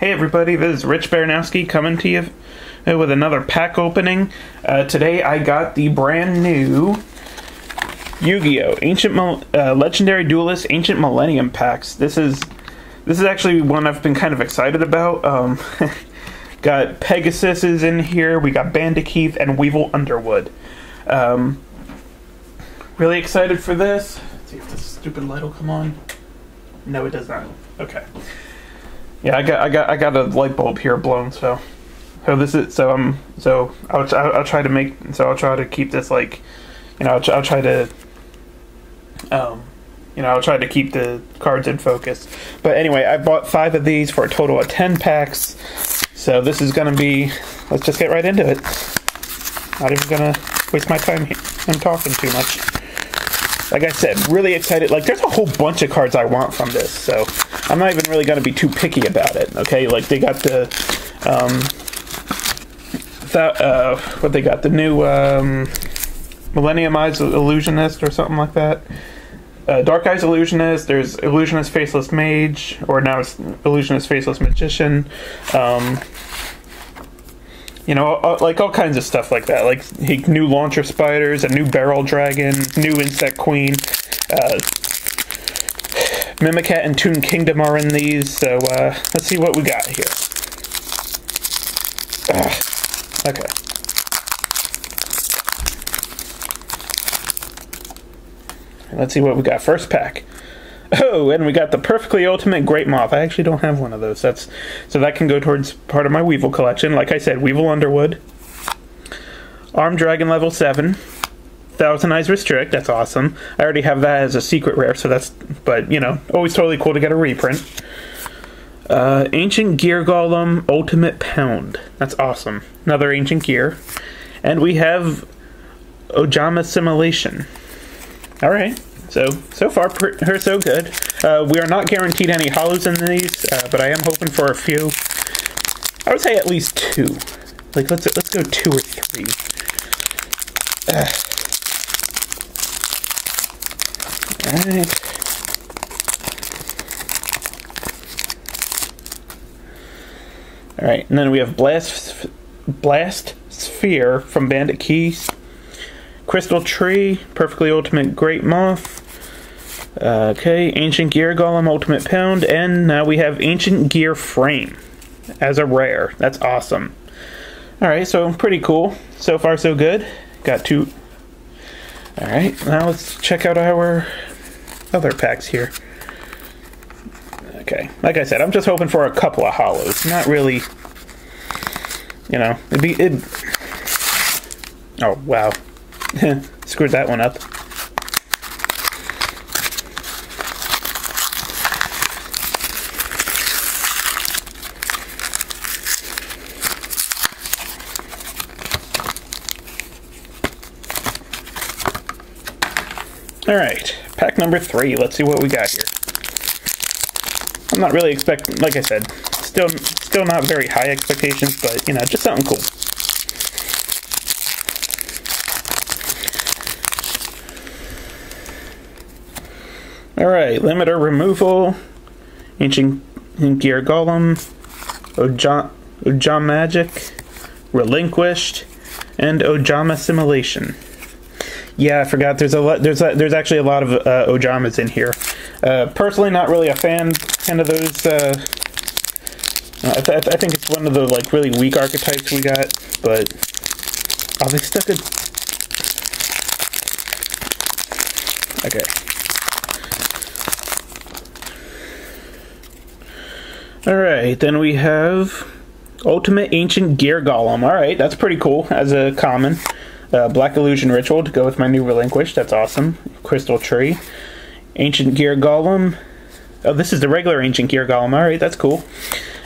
Hey everybody, this is Rich Baranowski coming to you with another pack opening. Uh, today I got the brand new Yu-Gi-Oh! Ancient uh, Legendary Duelist Ancient Millennium packs. This is this is actually one I've been kind of excited about. Um, got Pegasus is in here. We got Bandit Keith and Weevil Underwood. Um, really excited for this. Let's see if this stupid light will come on. No, it does not. Okay. Yeah, I got I got I got a light bulb here blown, so so this is so um so I'll I'll, try to make so I'll try to keep this like you know I'll, I'll try to um you know I'll try to keep the cards in focus. But anyway, I bought five of these for a total of ten packs. So this is gonna be let's just get right into it. Not even gonna waste my time. I'm talking too much. Like I said, really excited. Like there's a whole bunch of cards I want from this, so I'm not even really going to be too picky about it. Okay, like they got the, um, that uh, what they got the new um, Millennium Eyes Illusionist or something like that. Uh, Dark Eyes Illusionist. There's Illusionist Faceless Mage, or now it's Illusionist Faceless Magician. Um, you know, like all kinds of stuff like that. Like new launcher spiders, a new barrel dragon, new insect queen. Uh, Mimicat and Toon Kingdom are in these, so uh, let's see what we got here. Ugh. Okay. Let's see what we got. First pack. Oh, and we got the perfectly ultimate Great Moth. I actually don't have one of those. That's so that can go towards part of my Weevil collection. Like I said, Weevil Underwood, Armed Dragon level seven, Thousand Eyes Restrict. That's awesome. I already have that as a secret rare, so that's. But you know, always totally cool to get a reprint. Uh, Ancient Gear Golem Ultimate Pound. That's awesome. Another Ancient Gear, and we have Ojama Simulation. All right. So, so far, her so good. Uh, we are not guaranteed any hollows in these, uh, but I am hoping for a few. I would say at least two. Like, let's let's go two or three. Alright. Alright, and then we have Blast, Blast Sphere from Bandit Keith's. Crystal Tree, Perfectly Ultimate Great Moth. Okay, Ancient Gear Golem Ultimate Pound, and now we have Ancient Gear Frame as a rare. That's awesome. Alright, so pretty cool. So far, so good. Got two. Alright, now let's check out our Oh, other packs here. Okay, like I said, I'm just hoping for a couple of hollows. Not really, you know, it'd be. It'd... Oh, wow. Screwed that one up. Alright, pack number three. Let's see what we got here. I'm not really expecting, like I said, still still not very high expectations, but, you know, just something cool. Alright, limiter removal, ancient gear golem, Ojama, Ojama magic, relinquished, and Ojama simulation. Yeah, I forgot. There's a lot. There's a, there's actually a lot of uh, Ojamas in here. Uh, personally, not really a fan fan of those. Uh, I, th I, think it's one of the like really weak archetypes we got, but oh, they stuck it. Okay. All right, then we have Ultimate Ancient Gear Golem. All right, that's pretty cool as a common. Uh, Black Illusion Ritual to go with my new Relinquish. That's awesome. Crystal Tree. Ancient Gear Golem. Oh, this is the regular Ancient Gear Golem. All right, that's cool.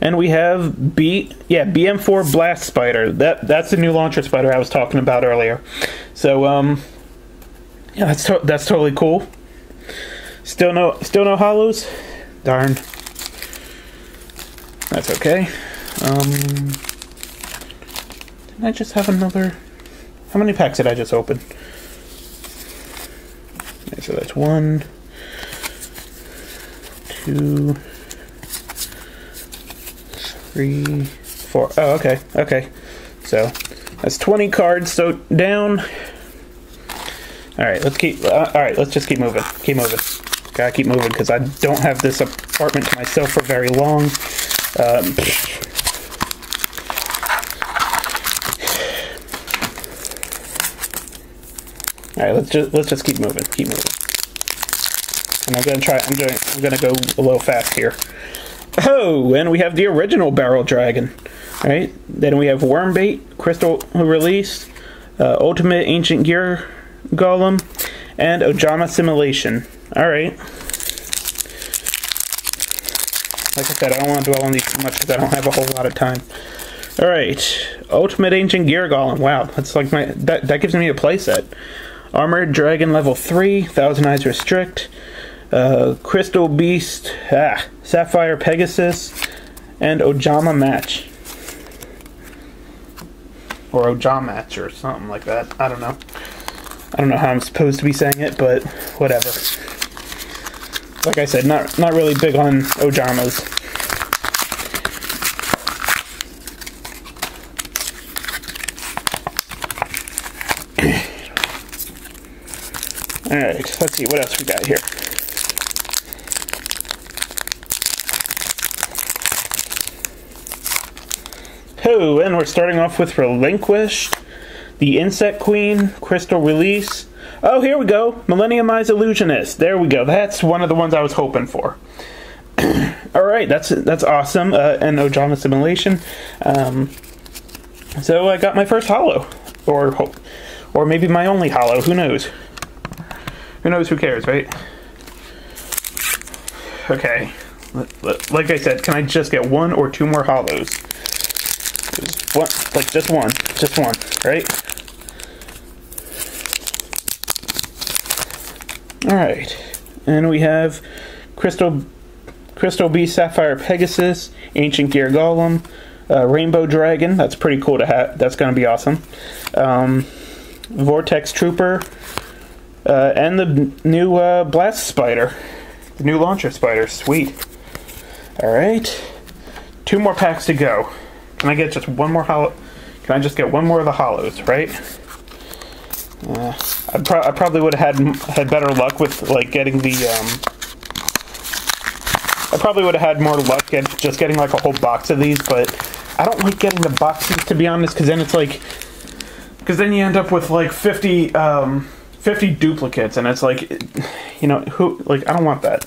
And we have B, yeah, BM4 Blast Spider. That that's the new launcher spider I was talking about earlier. So, um, yeah, that's to that's totally cool. Still no, still no hollows. Darn. That's okay. Um, didn't I just have another? How many packs did I just open? Okay, so that's one, two, three, four. Oh, okay, okay. So that's 20 cards so down. All right, let's keep. Uh, all right, let's just keep moving. Keep moving. Gotta keep moving because I don't have this apartment to myself for very long. Um, all right, let's just let's just keep moving. Keep moving. And I'm gonna try. I'm going. I'm gonna go a little fast here. Oh, and we have the original Barrel Dragon. All right. Then we have Wyrmbait, Crystal Release, uh, Ultimate Ancient Gear Golem, and Ojama Simulation. All right. Like I said, I don't want to dwell on these too much because I don't have a whole lot of time. All right, Ultimate Ancient Gear Golem. Wow, that's like my that that gives me a playset. Armored Dragon level three, Thousand Eyes Restrict, uh, Crystal Beast, ah, Sapphire Pegasus, and Ojama Match. Or Ojama Match or something like that. I don't know. I don't know how I'm supposed to be saying it, but whatever. Like I said, not not really big on Ojamas. Alright, let's see what else we got here. Oh, and we're starting off with Relinquished, the Insect Queen, Crystal Release. Oh, here we go. Millennium Eyes Illusionist. There we go. That's one of the ones I was hoping for. All right, that's that's awesome. Uh, and Ojama Simulation. Um, so I got my first hollow, or or maybe my only hollow. Who knows? Who knows? Who cares, right? Okay. Like I said, can I just get one or two more hollows? One, like just one, just one, right? All right, and we have Crystal, Crystal B Sapphire Pegasus, Ancient Gear Golem, uh, Rainbow Dragon. That's pretty cool to have. That's going to be awesome. Um, Vortex Trooper, uh, and the new uh, Blast Spider, the new Launcher Spider. Sweet. All right, two more packs to go. Can I get just one more hollow? Can I just get one more of the hollows, right? Uh, I, pro I, probably would have had had better luck with like getting the. Um, I probably would have had more luck at just getting like a whole box of these, but I don't like getting the boxes to be honest, because then it's like, because then you end up with like 50, um, 50 duplicates, and it's like, you know, who like I don't want that.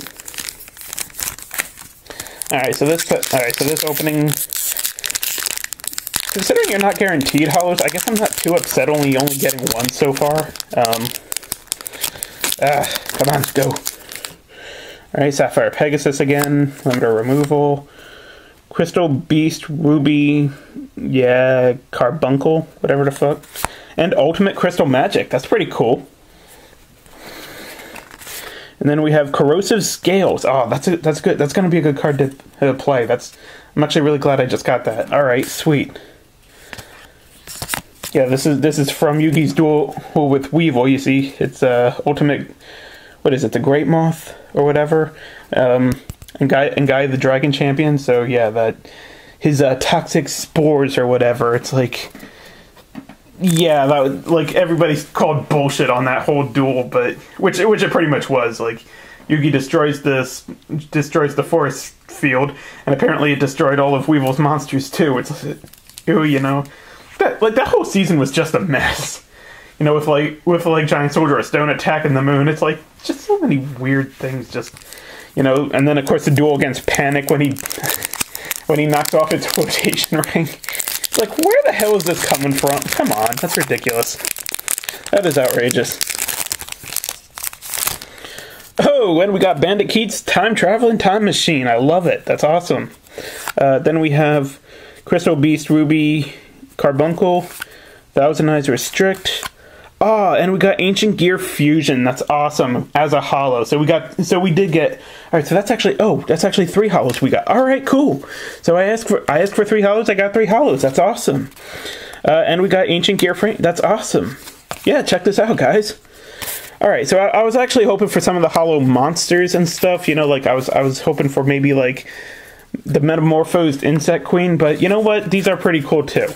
All right, so this all right, so this opening Considering you're not guaranteed hollows, I guess I'm not too upset only only getting one so far. Um, ah, come on, let's go. Alright, Sapphire Pegasus again, limiter removal. Crystal Beast, Ruby, yeah, Carbuncle, whatever the fuck. And Ultimate Crystal Magic, that's pretty cool. And then we have Corrosive Scales. Oh, that's a, that's good. That's going to be a good card to, to play. That's I'm actually really glad I just got that. All right, sweet. Yeah, this is this is from Yugi's duel with Weevil. You see, it's uh, ultimate. What is it? The Great Moth or whatever. Um, and Gaia and Gaia the Dragon Champion. So yeah, that his uh, toxic spores or whatever. It's like. Yeah, that like everybody's called bullshit on that whole duel, but which which it pretty much was. Like Yugi destroys this destroys the forest field, and apparently it destroyed all of Weevil's monsters too. It's ooh, you know that like that whole season was just a mess. You know, with like with like giant soldier of stone attacking the moon, it's like just so many weird things. Just you know, and then of course the duel against Panik when he when he knocks off its flotation ring. Like, where the hell is this coming from? Come on, that's ridiculous. That is outrageous. Oh, and we got Bandit Keith's Time Traveling Time Machine. I love it. That's awesome. Uh, then we have Crystal Beast Ruby Carbuncle, Thousand Eyes Restrict. Oh, and we got Ancient Gear Fusion. That's awesome as a hollow. So we got, so we did get. All right, so that's actually, oh, that's actually three hollows we got. All right, cool. So I asked for, I asked for three hollows. I got three hollows. That's awesome. Uh, and we got Ancient Gear Frame. That's awesome. Yeah, check this out, guys. All right, so I, I was actually hoping for some of the hollow monsters and stuff. You know, like I was, I was hoping for maybe like the Metamorphosed Insect Queen, but you know what? These are pretty cool too.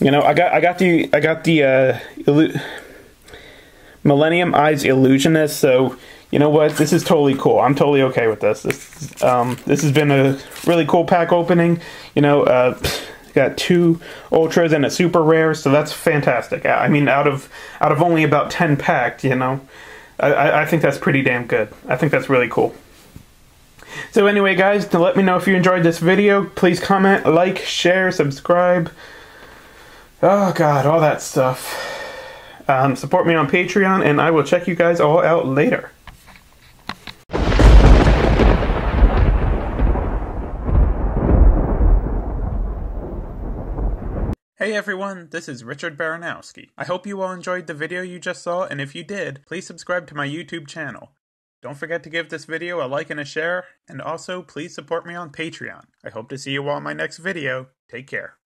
You know, I got I got the I got the uh, Millennium Eyes Illusionist, so you know what? This is totally cool. I'm totally okay with this. This um, this has been a really cool pack opening. You know, uh, got two ultras and a super rare, so that's fantastic. I mean, out of out of only about ten packed, you know, I, I think that's pretty damn good. I think that's really cool. So anyway, guys, to let me know if you enjoyed this video, please comment, like, share, subscribe. Oh God, all that stuff. Um, support me on Patreon, and I will check you guys all out later. Hey everyone, this is Richard Baranowski. I hope you all enjoyed the video you just saw, and if you did, please subscribe to my YouTube channel. Don't forget to give this video a like and a share, and also please support me on Patreon. I hope to see you all in my next video. Take care.